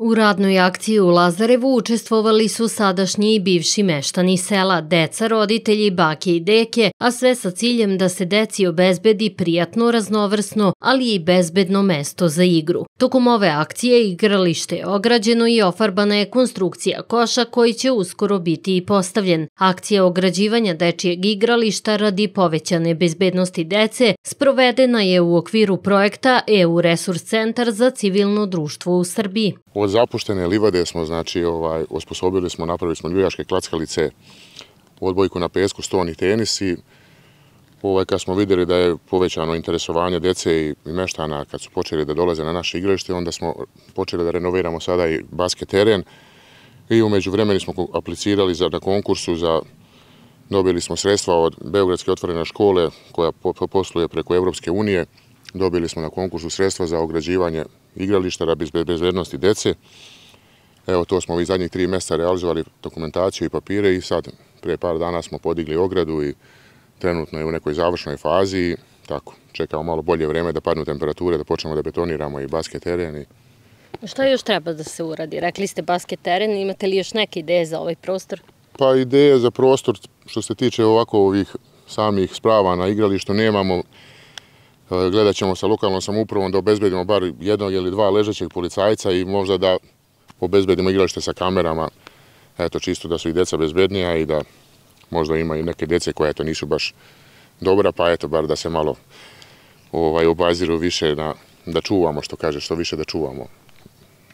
U radnoj akciji u Lazarevu učestvovali su sadašnji i bivši meštani sela, deca, roditelji, bake i deke, a sve sa ciljem da se deci obezbedi prijatno, raznovrsno, ali i bezbedno mesto za igru. Tokom ove akcije igralište je ograđeno i ofarbana je konstrukcija koša koji će uskoro biti i postavljen. Akcija ograđivanja dečijeg igrališta radi povećane bezbednosti dece sprovedena je u okviru projekta EU Resurs Centar za civilno društvo u Srbiji od zapuštene livade smo, znači, ovaj, osposobili smo, napravili smo ljujaške klackalice, odbojku na pesku, stoni tenis i ovaj, kad smo vidjeli da je povećano interesovanje dece i meštana kad su počeli da dolaze na naše igralište, onda smo počeli da renoviramo sada i basket teren i umeđu vremeni smo aplicirali za, na konkursu za dobili smo sredstva od Beogradske otvorene škole koja posluje preko Evropske unije, dobili smo na konkursu sredstva za ograđivanje igrališta rabi bezbednosti dece. Evo, to smo ovih zadnjih tri mjesta realizovali dokumentaciju i papire i sad, prije par dana smo podigli ogradu i trenutno je u nekoj završnoj fazi i tako, čekamo malo bolje vreme da padnu temperature, da počnemo da betoniramo i basket teren. I... Šta još treba da se uradi? Rekli ste basket teren, imate li još neke ideje za ovaj prostor? Pa ideje za prostor, što se tiče ovako ovih samih sprava na igralištu, nemamo gledat ćemo sa lokalnom samoupravom da obezbedimo bar jednog ili dva ležećeg policajca i možda da obezbedimo igralište sa kamerama, eto čisto da su i deca bezbednija i da možda ima i neke dece koje eto nisu baš dobra, pa eto bar da se malo ovaj, obaziru više na, da čuvamo, što kaže, što više da čuvamo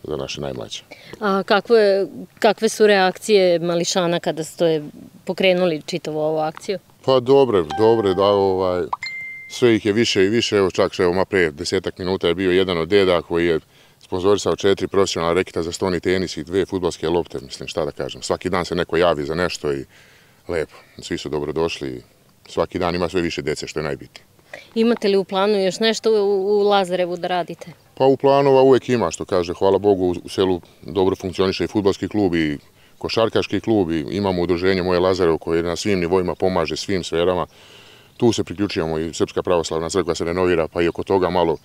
za naše najmlađe. A kakve, kakve su reakcije Mališana kada ste pokrenuli čitavu ovu akciju? Pa dobre, dobre, da ovaj, sve ih je više i više, evo čak evo ma pre desetak minuta je bio jedan od deda koji je sponzorisao četiri profesionalna rekita za stoni tenis i dve futbolske lopte, mislim šta da kažem. Svaki dan se neko javi za nešto i lepo, svi su dobro došli i svaki dan ima sve više dece što je najbitnije. Imate li u planu još nešto u Lazarevu da radite? Pa u planova uvek ima što kaže, hvala Bogu u selu dobro funkcioniše i futbolski klub i košarkaški klub i imamo udruženje Moje Lazarevo koje na svim nivoima pomaže svim sferama tu se priključujemo i Srpska pravoslavna crkva se renovira, pa i oko toga malo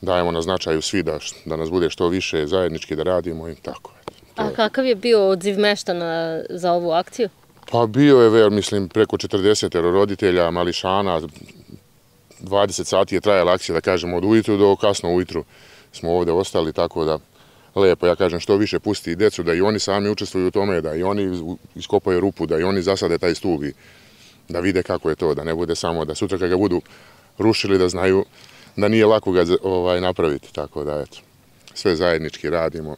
dajemo na značaju svi da, da nas bude što više zajednički da radimo i tako. A kakav je bio odziv meštana za ovu akciju? Pa bio je, ver, mislim, preko 40 roditelja, mališana, 20 sati je trajala akcija, da kažemo, od ujutru do kasno ujutru smo ovde ostali, tako da lepo, ja kažem, što više pusti i decu, da i oni sami učestvuju u tome, da i oni iskopaju rupu, da i oni zasade taj stup i da vide kako je to, da ne bude samo da sutra kad ga budu rušili da znaju da nije lako ga ovaj, napraviti. Tako da, eto, sve zajednički radimo.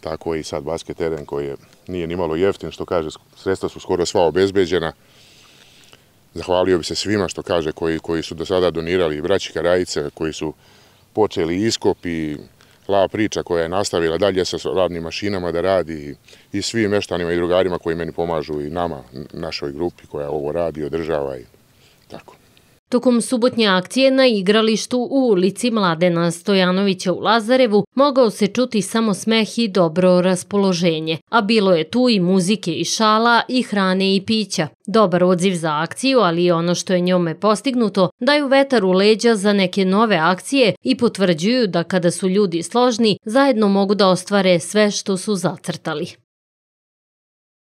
Tako i sad basket teren koji je, nije ni malo jeftin, što kaže, sredstva su skoro sva obezbeđena. Zahvalio bi se svima što kaže koji, koji su do sada donirali i braći Karajice, koji su počeli iskop i la priča koja je nastavila dalje sa radnim mašinama da radi i svim meštanima i drugarima koji meni pomažu i nama, našoj grupi koja ovo radi i održava i tako. Tokom subotnje akcije na igralištu u ulici Mladena Stojanovića u Lazarevu mogao se čuti samo smeh i dobro raspoloženje, a bilo je tu i muzike i šala i hrane i pića. Dobar odziv za akciju, ali i ono što je njome postignuto, daju vetar u leđa za neke nove akcije i potvrđuju da kada su ljudi složni, zajedno mogu da ostvare sve što su zacrtali.